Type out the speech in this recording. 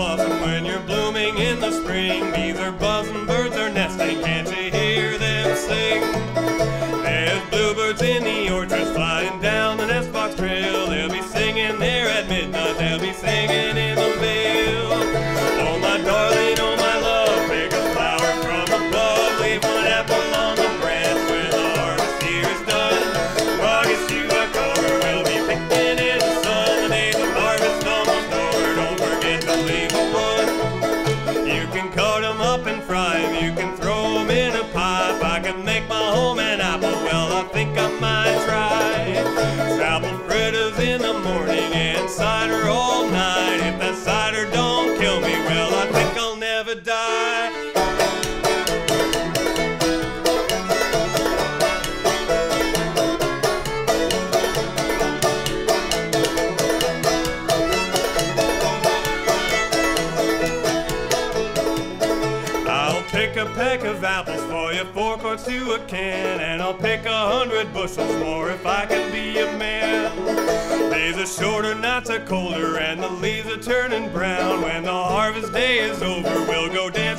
blossom when you're blooming in the spring. Bees are buzzing, birds are nesting, can't you hear them sing? There's bluebirds in the orchard. can cut them up and fry them. You can throw them in a pipe. I can make my home an apple. Well, I think I might try. Apple fritters in the morning and cider all night. If that cider don't kill me, well, I think I'll never die. Pick a peck of apples for you, four quarts to a can, and I'll pick a hundred bushels more if I can be a man. Days are shorter, nights are colder, and the leaves are turning brown. When the harvest day is over, we'll go town.